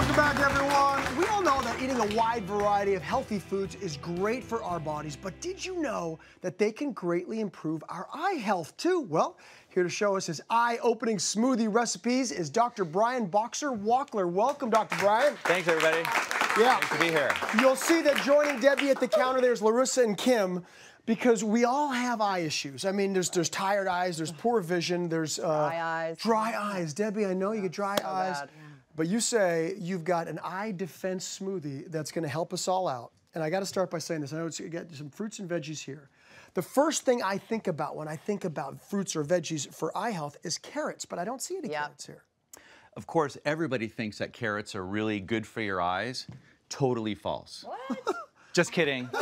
Welcome back, everyone. We all know that eating a wide variety of healthy foods is great for our bodies, but did you know that they can greatly improve our eye health too? Well, here to show us his eye-opening smoothie recipes is Dr. Brian Boxer Wachler. Welcome, Dr. Brian. Thanks, everybody. Yeah. Nice to be here. You'll see that joining Debbie at the counter, there's Larissa and Kim. Because we all have eye issues. I mean, there's there's tired eyes, there's poor vision, there's uh, Dry eyes. Dry eyes, Debbie. I know you get dry eyes, bad. But you say you've got an eye defense smoothie that's going to help us all out. And I got to start by saying this. I know it's, you got some fruits and veggies here. The first thing I think about when I think about fruits or veggies for eye health is carrots, but I don't see any Yep. carrots here. Of course, everybody thinks that carrots are really good for your eyes. Totally false. What? Just kidding.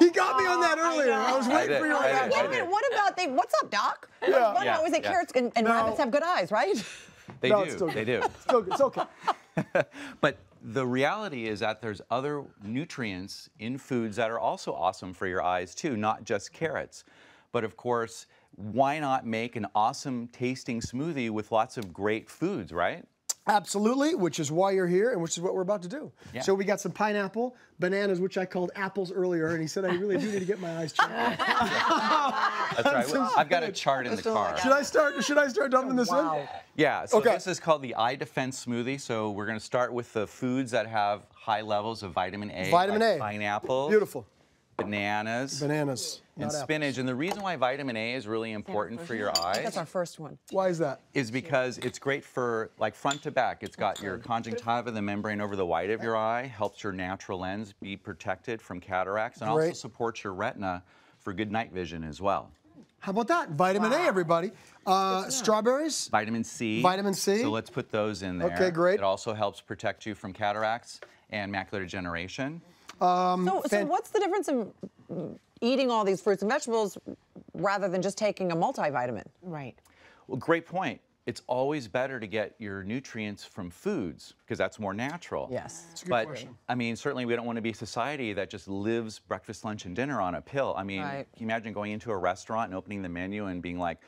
He got me on that earlier. I was waiting did, for your I did. reaction. Wait a minute, what about they? What's up, Doc? Yeah. Why Yeah, not always eat yeah. carrots and, and No. rabbits have good eyes, right? They No, do. it's still They good. do. Still good. It's okay. But the reality is that there's other nutrients in foods that are also awesome for your eyes too, not just carrots. But of course, why not make an awesome tasting smoothie with lots of great foods, right? Absolutely, which is why you're here and which is what we're about to do. Yeah. So we got some pineapple, bananas, which I called apples earlier, and he said I really do need to get my eyes checked. That's right. I've got a chart in the car. should I start? Should I start dumping this Wow. in? Yeah, so Okay. this is called the eye defense smoothie. So we're going to start with the foods that have high levels of vitamin A. Vitamin like A. Pineapple. Beautiful. Bananas. Bananas, And not apples. spinach. And the reason why vitamin A is really important for your eyes That's our first one. Why is that? is because it's great for like front to back. It's got your conjunctiva, the membrane over the white of your eye, helps your natural lens be protected from cataracts, and Great. also supports your retina for good night vision as well. How about that? Vitamin A, everybody. Uh, strawberries. Vitamin C. Vitamin C. So let's put those in there. Okay, great. It also helps protect you from cataracts and macular degeneration. Um, so, so fan- what's the difference in eating all these fruits and vegetables rather than just taking a multivitamin? Right. Well, great point. It's always better to get your nutrients from foods because that's more natural. Yes. a good but question. I mean, certainly we don't want to be a society that just lives breakfast, lunch, and dinner on a pill. I mean, Right. can you imagine going into a restaurant and opening the menu and being like,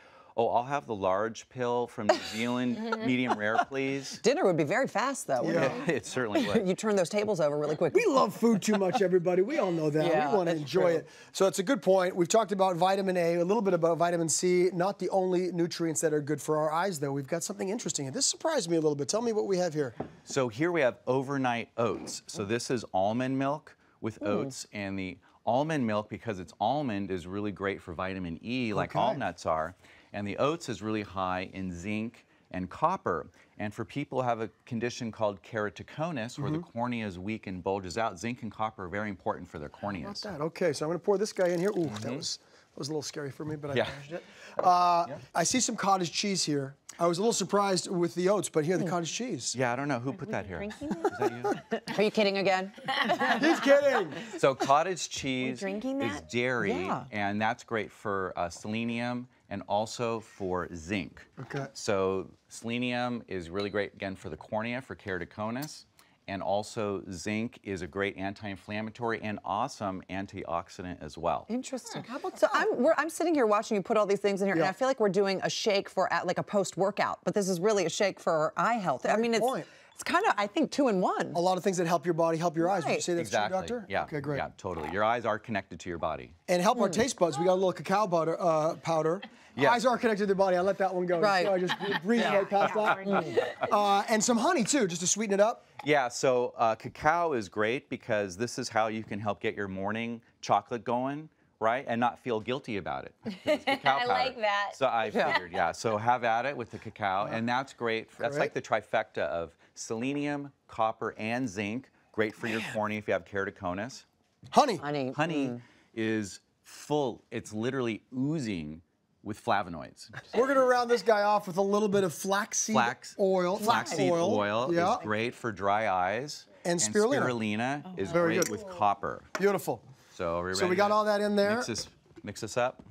"Oh, I'll have the large pill from New Zealand, medium rare, please." Dinner would be very fast, though. Yeah. it certainly would. You turn those tables over really quick. We love food too much, everybody. We all know that. Yeah, we want to enjoy true. it. So it's a good point. We've talked about vitamin A, a little bit about vitamin C. Not the only nutrients that are good for our eyes, though. We've got something interesting. And this surprised me a little bit. Tell me what we have here. So here we have overnight oats. So this is almond milk with oats, and the almond milk, because it's almond, is really great for vitamin E, like all nuts are. And the oats is really high in zinc and copper. And for people who have a condition called keratoconus, where the cornea is weak and bulges out, zinc and copper are very important for their corneas. That, okay, so I'm going to pour this guy in here. Ooh, that was that was a little scary for me, but I Mm-hmm. Yeah. managed it. Uh, I see some cottage cheese here. I was a little surprised with the oats, but here the cottage cheese. Yeah, I don't know who put that here. drinking that you? Are you kidding again? He's kidding. So cottage cheese drinking is dairy, Yeah. and that's great for uh, selenium and also for zinc. Okay. So selenium is really great again for the cornea for keratoconus, and also zinc is a great anti-inflammatory and awesome antioxidant as well. Interesting. How about so I'm we're, I'm sitting here watching you put all these things in here, and I feel like we're doing a shake for at like a post workout, but this is really a shake for eye health. I Great mean, it's point. It's kind of I think two in one. A lot of things that help your body help your eyes. Would you say that's Exactly. true, doctor? Yeah. Okay, great. Yeah, totally. Your eyes are connected to your body. And help our Hmm. taste buds. We got a little cacao butter, uh, powder. Yeah. Eyes are connected to the body. I let that one go. Right. So I just breezed right past that. Uh, and some honey too, just to sweeten it up. Yeah, so uh, cacao is great because this is how you can help get your morning chocolate going, right? And not feel guilty about it. it's cacao I powder. like that. So I figured, yeah. So have at it with the cacao, and that's great. That's like the trifecta of selenium, copper, and zinc. Great for your cornea if you have keratoconus. Honey. Honey. Honey mm. is full. It's literally oozing with flavonoids. We're gonna round this guy off with a little bit of flaxseed Flax oil. Flaxseed oil, Yeah. is great for dry eyes. And spirulina. spirulina oh, is Very great good. with copper. Beautiful. So are we So we got to all that in there. Mix this, mix this up.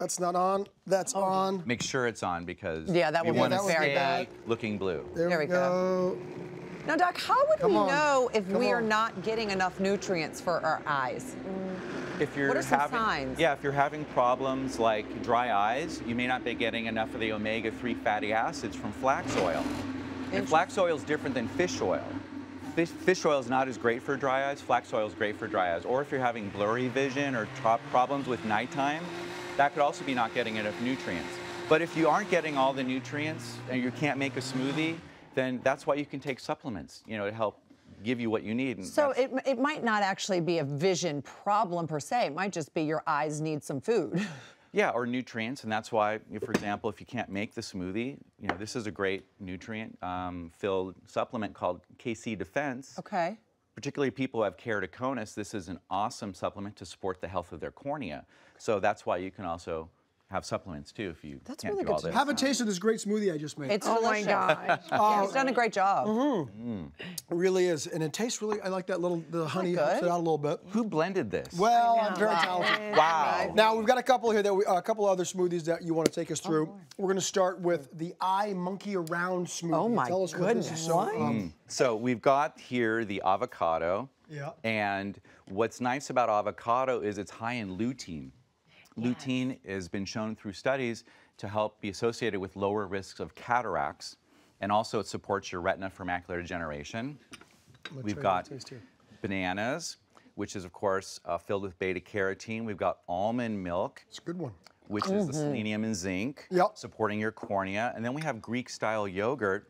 That's not on. That's oh. on. Make sure it's on because Yeah, that we would be want to very stay bad. looking blue. There, There we we go. Now, Doc, how would Come we on. know if Come we are not getting enough nutrients for our eyes? If you're What are some having, signs? Yeah, if you're having problems like dry eyes, you may not be getting enough of the omega-3 fatty acids from flax oil. And flax oil is different than fish oil. Fish, fish oil is not as great for dry eyes. Flax oil is great for dry eyes. Or if you're having blurry vision or problems with nighttime, that could also be not getting enough nutrients. But if you aren't getting all the nutrients and you can't make a smoothie, then that's why you can take supplements, you know, to help give you what you need. So it, it might not actually be a vision problem per se. It might just be your eyes need some food. Yeah, or nutrients, and that's why, for example, if you can't make the smoothie, you know, this is a great nutrient-filled um, supplement called KC Defense. Okay. Particularly people who have keratoconus, this is an awesome supplement to support the health of their cornea. So that's why you can also have supplements too if you That's can't really do good all this. Have a taste of this great smoothie I just made. It's Oh my delicious. gosh. Yeah, he's done a great job. It really is, and it tastes really. I like that little the honey helps it out a little bit. Who blended this? Well, I'm very talented. wow. Now we've got a couple here that we, a couple other smoothies that you want to take us through. We're going to start with the eye monkey around smoothie. Oh, my Tell us what this is. goodness. So, What? um, So we've got here the avocado. Yeah. And what's nice about avocado is it's high in lutein. Lutein has been shown through studies to help be associated with lower risks of cataracts, and also it supports your retina for macular degeneration. Let's We've got that taste here. bananas, which is of course uh, filled with beta carotene. We've got almond milk, It's a good one. which is the selenium and zinc, Yep. supporting your cornea. And then we have Greek style yogurt,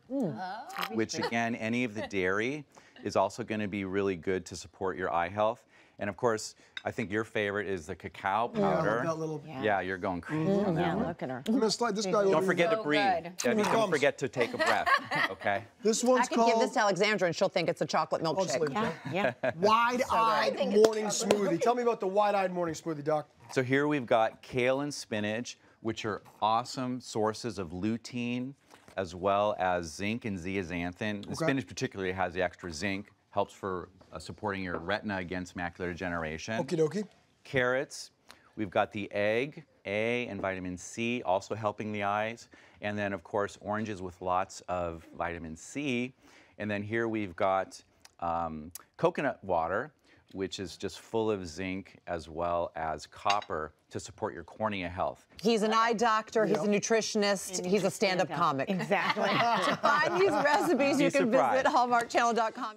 which again, any of the dairy is also going to be really good to support your eye health. And of course, I think your favorite is the cacao oh, powder. that little- Yeah, you're going crazy mm-hmm. on that Yeah, one. look at her. I'm going to slide this guy. Don't here. forget to breathe. good. Debbie, don't forget to take a breath. Okay. This one's I one's could called. give this to Alexandra and she'll think it's a chocolate I'll milkshake. it Yeah, yeah. Wide-eyed think it's morning smoothie. Tell me about the wide-eyed morning smoothie, Doc. So here we've got kale and spinach, which are awesome sources of lutein, as well as zinc and zeaxanthin. The Okay. spinach particularly has the extra zinc, helps for uh, supporting your retina against macular degeneration. Okie dokie. Carrots, we've got the egg, A, and vitamin C, also helping the eyes. And then, of course, oranges with lots of vitamin C. And then here we've got um, coconut water, which is just full of zinc as well as copper to support your cornea health. He's an eye doctor, he's a Yep. nutritionist, he's a stand-up comic. Exactly. To find these recipes, Be you can surprised. visit hallmarkchannel.com.